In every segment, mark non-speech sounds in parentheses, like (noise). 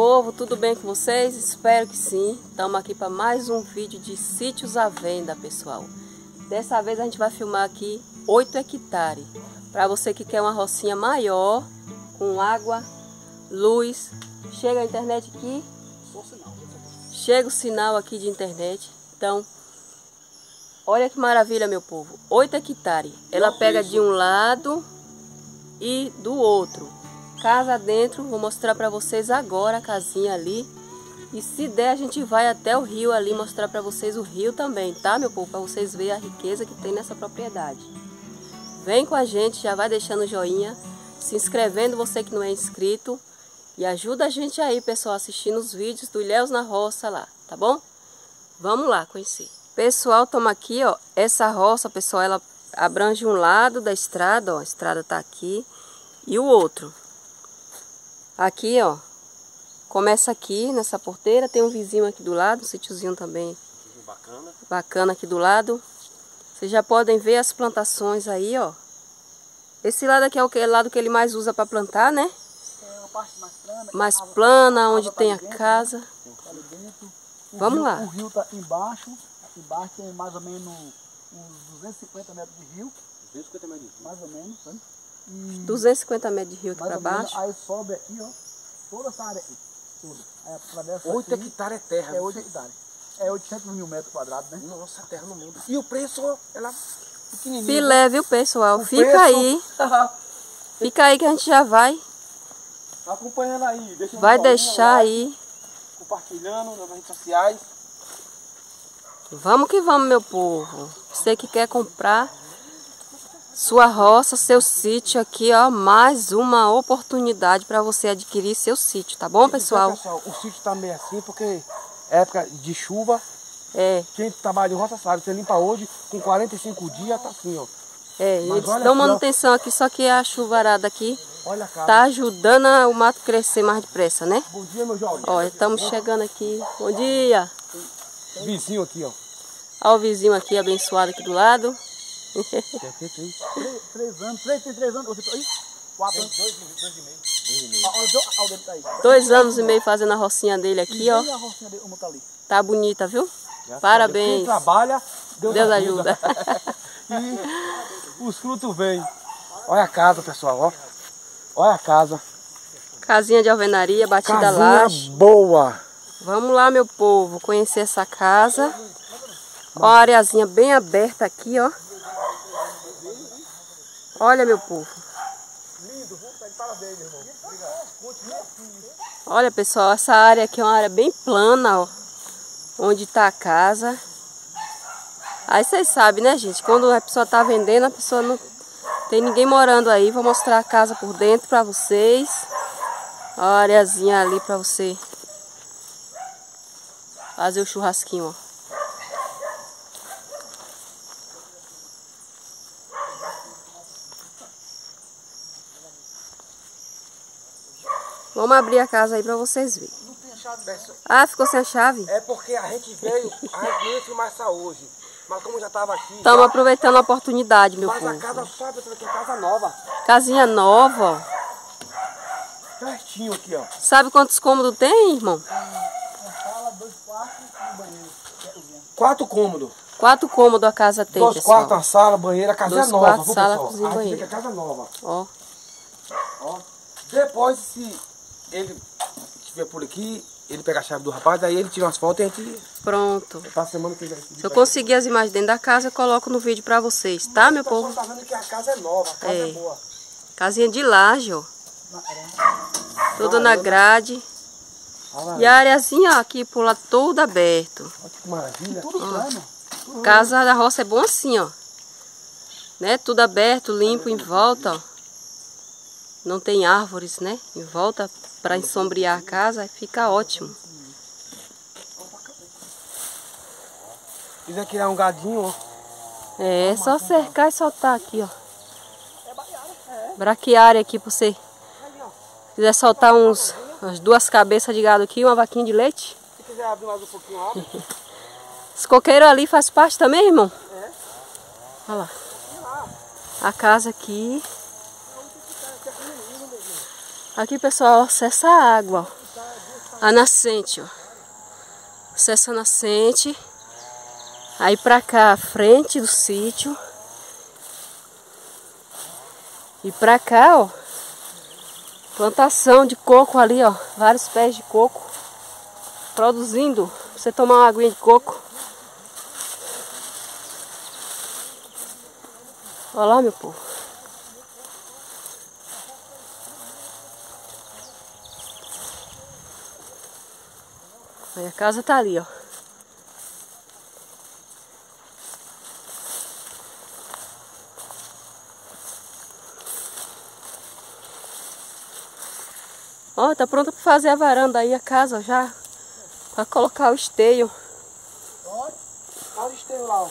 povo, tudo bem com vocês? Espero que sim. Estamos aqui para mais um vídeo de sítios à venda, pessoal. Dessa vez a gente vai filmar aqui 8 hectares. Para você que quer uma rocinha maior, com água, luz. Chega a internet aqui. Chega o sinal aqui de internet. Então, olha que maravilha, meu povo. 8 hectares. Ela pega de um lado e do outro casa dentro. Vou mostrar para vocês agora a casinha ali. E se der, a gente vai até o rio ali mostrar para vocês o rio também, tá, meu povo? Para vocês verem a riqueza que tem nessa propriedade. Vem com a gente, já vai deixando joinha, se inscrevendo você que não é inscrito. E ajuda a gente aí, pessoal, assistindo os vídeos do Ilhéus na Roça lá, tá bom? Vamos lá conhecer. Pessoal, toma aqui, ó, essa roça, pessoal, ela abrange um lado da estrada, ó, a estrada tá aqui, e o outro. Aqui, ó. Começa aqui nessa porteira, tem um vizinho aqui do lado, um sítiozinho também. Bacana. Bacana aqui do lado. Vocês já podem ver as plantações aí, ó. Esse lado aqui é o lado que ele mais usa para plantar, né? É a parte mais plana. Mais plana, onde tem a casa. Vamos lá. O rio tá embaixo. Embaixo tem mais ou menos uns 250 metros de rio. 250 metros de rio. Mais ou menos, sabe? 250 metros de rio aqui para baixo. Aí sobe aqui, ó. Toda essa área aqui. Toda. Aí atravessa 8 hectares é terra. É 8 hectares. É 800 mil metros quadrados, né? Nossa, terra no mundo. E o preço, ela pequenininha. Filé, viu, pessoal? O Fica preço... aí. (laughs) Fica aí que a gente já vai. Tá acompanhando aí. Deixa vai deixar aí. Compartilhando nas redes sociais. Vamos que vamos, meu povo. Você que quer comprar sua roça, seu sítio aqui, ó, mais uma oportunidade para você adquirir seu sítio, tá bom, pessoal? pessoal? O sítio tá meio assim porque é época de chuva. É. Quem trabalha em roça sabe, você limpa hoje, com 45 dias tá assim, ó. É, Mas eles dão manutenção aqui, só que a chuvarada aqui olha, tá ajudando o mato crescer mais depressa, né? Bom dia, meu jovem. Ó, estamos chegando aqui. Bom dia. Vizinho aqui, ó. Olha o vizinho aqui abençoado aqui do lado. Três, três anos, três, tem três anos, você? Quatro anos. Dois, dois e meio. Dois e meio. Olha o tá aí. Dois anos e meio fazendo a rocinha dele aqui, e ó. a rocinha dele, como tá ali? Tá bonita, viu? Já Parabéns. Quem trabalha, Deus, Deus ajuda. ajuda. (laughs) e os frutos vêm. Olha a casa, pessoal, ó. Olha a casa. Casinha de alvenaria, batida Casinha laje. boa. Vamos lá, meu povo, conhecer essa casa. Ó, a areazinha bem aberta aqui, ó. Olha, meu povo. Lindo, parabéns, irmão. Olha, pessoal, essa área aqui é uma área bem plana, ó. Onde está a casa. Aí vocês sabem, né, gente? Quando a pessoa está vendendo, a pessoa não tem ninguém morando aí. Vou mostrar a casa por dentro para vocês. A areazinha ali para você fazer o churrasquinho, ó. Vamos abrir a casa aí pra vocês verem. Não tem chave. Ah, ficou sem a chave? É porque a gente veio, a gente veio filmar essa hoje. Mas como já estava aqui... Estamos aproveitando a oportunidade, meu mas povo. Mas a casa pessoal, aqui é casa nova. Casinha nova, ó. Pertinho aqui, ó. Sabe quantos cômodos tem, irmão? Uma sala, dois quartos e um banheiro. Quatro cômodos. Quatro cômodos a casa tem, Dois pessoal. quartos, uma sala, banheiro, a casa Dois é nova, quartos, viu, sala, pessoal? cozinha e banheiro. A casa nova. Ó. Ó. Depois, se ele estiver por aqui, ele pega a chave do rapaz, aí ele tira umas fotos e a gente... Pronto. Passa semana que vem. Se eu conseguir as imagens dentro da casa, eu coloco no vídeo pra vocês, tá, meu povo? tá vendo que a casa é nova, a casa é, é boa. Casinha de laje, ó. Tudo na grade. E a areazinha ó, aqui pula toda aberto. Olha que maravilha. Tudo plano. Casa da roça é bom assim, ó. Né? Tudo aberto, limpo em volta, ó. Não tem árvores, né? Em volta para ensombrear a casa, fica ótimo. Quiser criar um gadinho, ó. É, é só cercar e soltar aqui, ó. Braquiária aqui pra você. Se quiser soltar uns, umas duas cabeças de gado aqui, uma vaquinha de leite. Se quiser abrir mais um pouquinho, abre. (laughs) Esse coqueiro ali faz parte também, irmão? É. Olha lá. A casa aqui. Aqui, pessoal, acessa a água. Ó. a nascente, ó. Acesso a nascente. Aí pra cá, a frente do sítio. E pra cá, ó. Plantação de coco ali, ó. Vários pés de coco. Produzindo. Pra você tomar uma aguinha de coco. Olha lá, meu povo. A casa tá ali, ó. Ó, tá pronta pra fazer a varanda aí, a casa já. Pra colocar o esteio. Olha o esteio lá,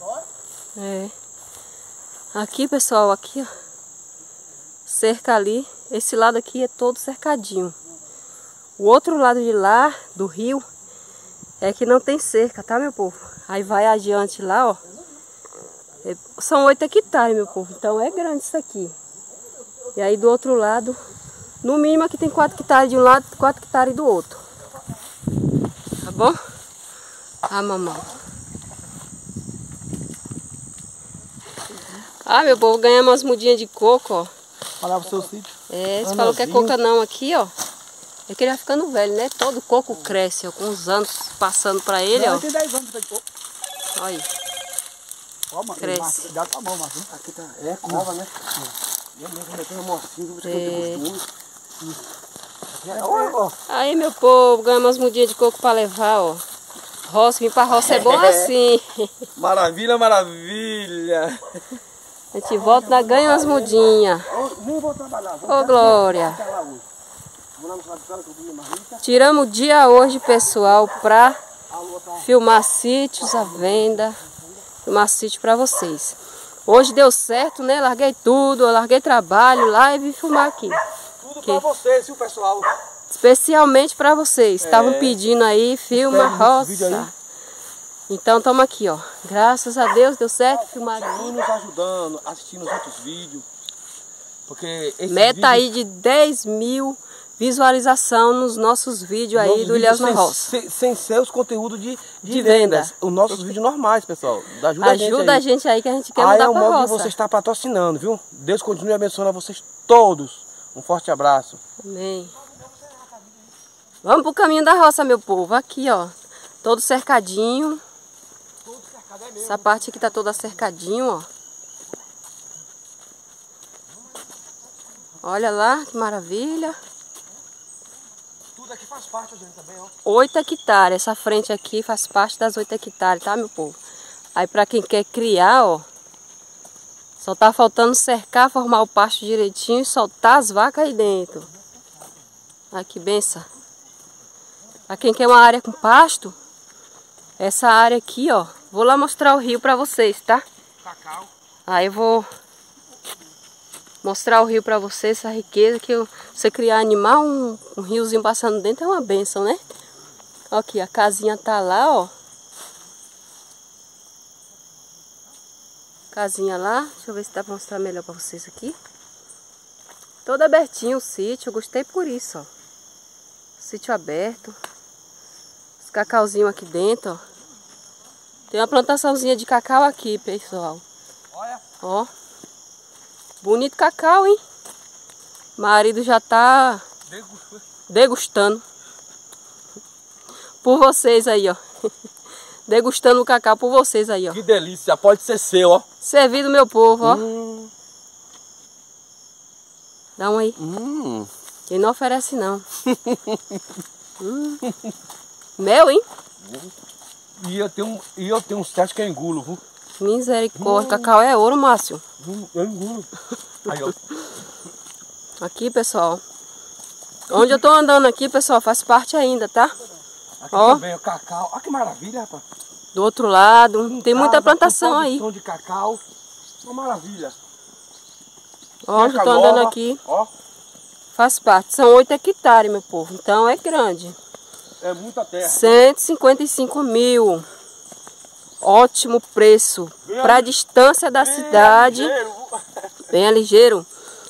ó. É. Aqui, pessoal, aqui, ó. Cerca ali. Esse lado aqui é todo cercadinho. O outro lado de lá, do rio, é que não tem cerca, tá, meu povo? Aí vai adiante lá, ó. É, são oito hectares, meu povo. Então é grande isso aqui. E aí do outro lado, no mínimo aqui tem quatro hectares de um lado, quatro hectares do outro. Tá bom? Ah, mamãe. Ah, meu povo, ganhamos umas mudinhas de coco, ó. Falar pro seu sítio. É, você falou que é coca não aqui, ó. É que ele vai ficando velho, né? Todo coco cresce, ó, com os anos passando pra ele, Não, ó. tem 10 anos de coco. Olha aí. Ó, mano, Cresce. Cuidado com a mão, Márcio. Aqui tá. É cova, né? Eu mesmo metendo um mocinho, vou te É. contar costume. É. Aí, meu povo, ganhamos umas mudinhas de coco pra levar, ó. Roça, vir pra roça é bom (laughs) assim. Maravilha, maravilha. A gente volta, ganha umas mudinhas. Ó, Nem vou trabalhar. Vou Ô, Glória. Tiramos o dia hoje, pessoal, pra A lua tá. filmar sítios à venda. Filmar sítio pra vocês. Hoje deu certo, né? Larguei tudo, larguei trabalho lá e vim filmar aqui. Tudo pra vocês, viu, pessoal? Especialmente pra vocês. Estavam pedindo aí, filma roça. Então estamos aqui, ó. Graças a Deus deu certo, filmar Continue nos ajudando, assistindo os outros vídeos. Porque esse Meta aí de 10 mil visualização nos nossos vídeos aí do Ilhéus na sem- Roça. Sem, sem ser os conteúdos de, de, De vendas. venda. Os nossos vídeos normais, pessoal. Ajuda, Ajuda a gente aí. que a gente quer Aí mudar é o pra modo roça. você estar patrocinando, viu? Deus continue abençoando a vocês todos. Um forte abraço. Amém. Vamos pro caminho da roça, meu povo. Aqui, ó. Todo cercadinho. Essa parte aqui tá toda cercadinho, ó. Olha lá, que maravilha. Tudo aqui faz parte, gente, também, ó. 8 hectares. Essa frente aqui faz parte das 8 hectares, tá, meu povo? Aí pra quem quer criar, ó. Só tá faltando cercar, formar o pasto direitinho e soltar as vacas aí dentro. Olha que benção. Pra quem quer uma área com pasto, essa área aqui, ó. Vou lá mostrar o rio pra vocês, tá? Cacau. Aí eu vou mostrar o rio pra vocês, essa riqueza que eu, você criar animal, um, um riozinho passando dentro é uma benção, né? Aqui, a casinha tá lá, ó. Casinha lá, deixa eu ver se dá pra mostrar melhor pra vocês aqui. Todo abertinho o sítio, eu gostei por isso, ó. Sítio aberto. Os cacauzinhos aqui dentro, ó. Tem uma plantaçãozinha de cacau aqui, pessoal. Olha. Ó. Bonito cacau, hein? Marido já tá degustando. Por vocês aí, ó. (laughs) Degustando o cacau por vocês aí, ó. Que delícia. Pode ser seu, ó. Servido, meu povo, ó. Hum. Dá um aí. Hum. Ele não oferece, não. Hum. Mel, hein? E eu tenho, e eu tenho um sete que eu engulo, viu? Misericórdia. Cacau é ouro, Márcio. Eu engulo. Aí, ó. Aqui, pessoal. Onde eu tô andando aqui, pessoal, faz parte ainda, tá? Aqui Ó. também o cacau. Olha que maravilha, rapaz. Do outro lado. Tem muita Casa, plantação com aí. de cacau. Uma maravilha. Ó, Onde eu tô andando aqui. Ó, Faz parte. São 8 hectares, meu povo. Então é grande. é muita terra. 155 mil. Ótimo preço. Para a distância da Bem cidade. ligeiro. Bem ligeiro.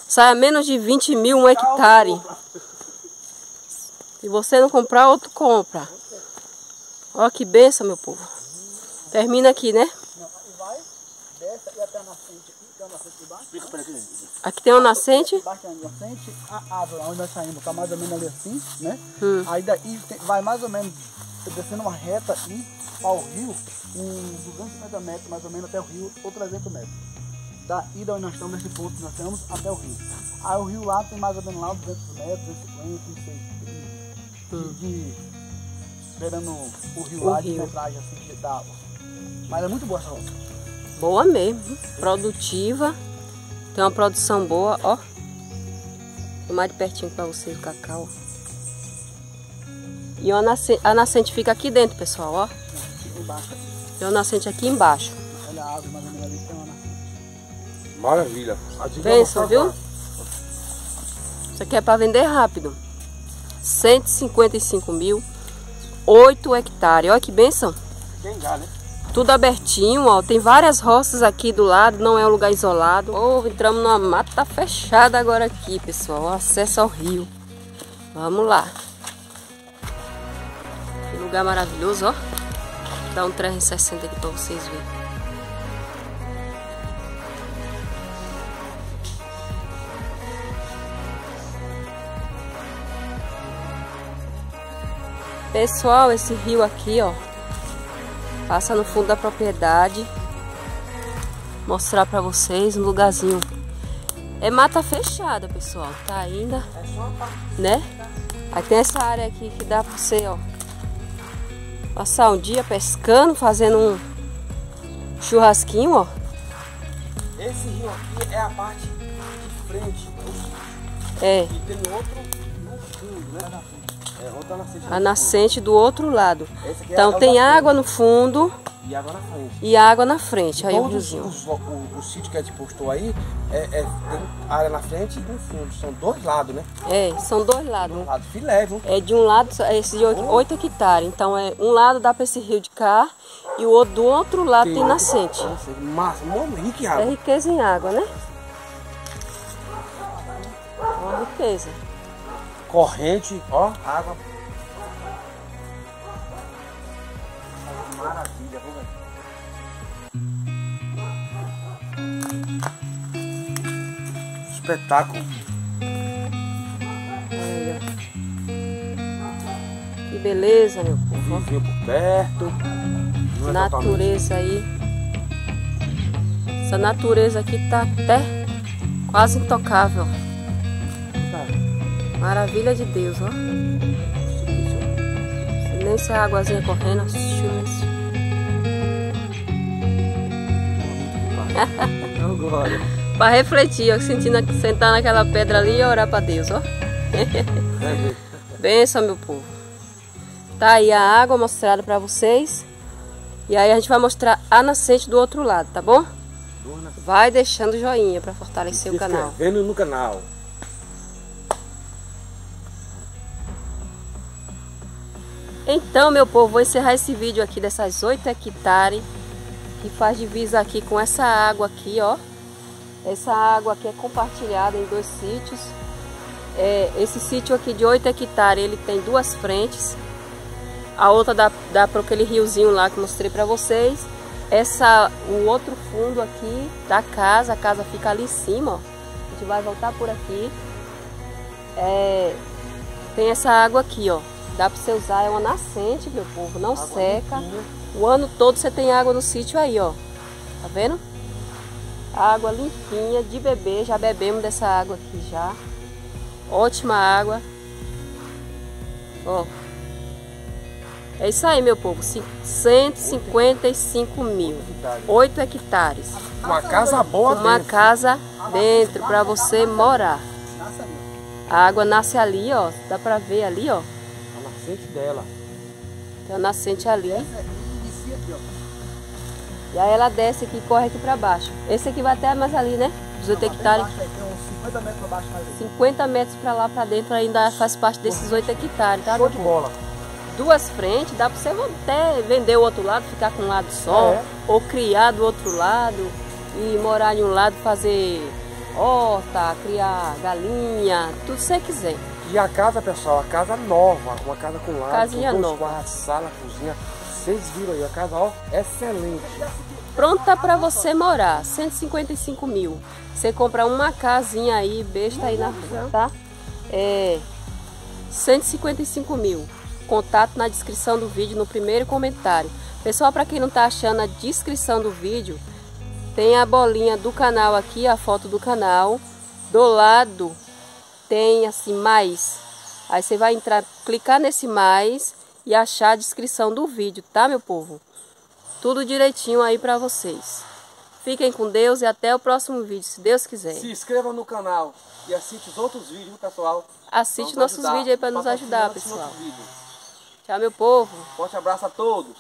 Sai a menos de 20 mil um hectare. E você não comprar, outro compra. Ó que benção, meu povo. Termina aqui, né? Aqui, tem uma nascente. Embaixo tem uma nascente, a árvore onde nós saímos tá mais ou menos ali assim, né? Hum. Aí daí vai mais ou menos descendo uma reta e ao rio, uns 250 metros mais ou menos até o rio, ou 300 metros. Daí da onde nós estamos, nesse ponto que nós estamos, até o rio. Aí o rio lá tem mais ou menos lá uns 200 metros, 250, não sei. De, de, beirando o rio O lá, de rio. metragem assim, de- da água. Mas é muito boa essa roça. Boa mesmo. Produtiva. Tem uma produção boa, ó. Vou mais de pertinho pra vocês o cacau. E a nascente, a nascente fica aqui dentro, pessoal, ó. Tem uma nascente aqui embaixo. Olha a árvore mais ou menos ali, tem uma nascente. Maravilha. A dica Benção, mostrar viu? Isso aqui é para vender rápido. 155 mil, 8 hectares. Olha que benção. Dá, né? Tudo abertinho, ó. Tem várias roças aqui do lado, não é um lugar isolado. Oh, entramos numa mata fechada agora aqui, pessoal. Acesso ao rio. Vamos lá. Lugar maravilhoso, ó. Dá um 360 aqui para vocês verem. Pessoal, esse rio aqui, ó, passa no fundo da propriedade. Mostrar pra vocês um lugarzinho. É mata fechada, pessoal. Tá ainda, né? Aí tem essa área aqui que dá pra você, ó, passar um dia pescando, fazendo um churrasquinho, ó. Esse rio aqui é a parte de frente do. É, E tem outro no fundo, né? É, outra nascente. a nascente do outro lado. É- Então é o tem água no fundo E água na frente. e água na frente. Aí o Todos riozinho. os, o, o sítio que a gente postou aí, é, é- tem área na frente e no fundo. São dois lados, né? É, são dois lados. Um lado filé, viu? É de um lado, é esse de 8 hectares. Então é um lado dá para esse rio de cá e o outro do outro lado tem, nascente. Nossa, massa, mano, rico em É água. riqueza em água, né? Uma riqueza. Corrente, ó, água. Maravilha, Espetáculo. Ó. Que beleza, meu povo. ó. Vizinho por perto. É Natureza aí. Essa natureza aqui tá até quase intocável. totalmente- Maravilha de Deus, ó. Silêncio a águazinha correndo. Silêncio. Agora. Pra refletir, ó, sentindo, sentar naquela pedra ali e orar pra Deus, ó. (laughs) Benção, meu povo. Tá aí a água mostrada pra vocês. E aí a gente vai mostrar a nascente do outro lado, tá bom? Vai deixando joinha pra fortalecer o canal. Vendo no canal. Então, meu povo, vou encerrar esse vídeo aqui dessas 8 hectares que faz divisa aqui com essa água aqui, ó. Essa água aqui é compartilhada em dois sítios. É, esse sítio aqui de 8 hectares, ele tem duas frentes. A outra dá, dá para aquele riozinho lá que mostrei para vocês. Essa, o outro fundo aqui da casa, a casa fica ali em cima, ó. A gente vai voltar por aqui. É, tem essa água aqui, ó. Dá para você usar, é uma nascente, meu povo, não seca. O ano todo você tem água no sítio aí, ó. Tá vendo? Água limpinha de beber, já bebemos dessa água aqui já. Ótima água. Ó. É isso aí, meu povo. Cin- 155 mil. 8 hectares. Uma casa boa Uma dentro. casa dentro para você morar. A água nasce ali, ó. Dá pra ver ali, ó. A nascente dela. Tem a nascente ali. Essa é inicia aqui, ó. E aí ela desce aqui e corre aqui pra baixo. Esse aqui vai até mais ali, né? 18 hectares. Aí, tem uns 50 metros pra baixo mais aí. 50 metros pra lá pra dentro ainda faz parte desses 8 hectares, tá? Show de bola. Duas frentes, dá pra você até vender o outro lado, ficar com um lado só, É. ou criar do outro lado e morar em um lado, fazer horta, criar galinha, tudo que você quiser. E a casa, pessoal, a casa nova, uma casa com lado, Casinha com dois nova. quartos, sala, cozinha. Vocês viram aí, a casa, ó, excelente. Pronta para você morar, 155 mil. Você compra uma casinha aí, besta aí na rua, tá? É 155 mil. Contato na descrição do vídeo, no primeiro comentário. Pessoal, para quem não tá achando a descrição do vídeo, tem a bolinha do canal aqui, a foto do canal. Do lado tem assim mais. Aí você vai entrar, clicar nesse mais e achar a descrição do vídeo, tá, meu povo? Tudo direitinho aí pra vocês. Fiquem com Deus e até o próximo vídeo, se Deus quiser. Se inscreva no canal e assiste os outros vídeos, pessoal. Assiste nossos ajudar. vídeos aí pra nos ajudar, pessoal. Tchau, meu povo. Forte abraço a todos.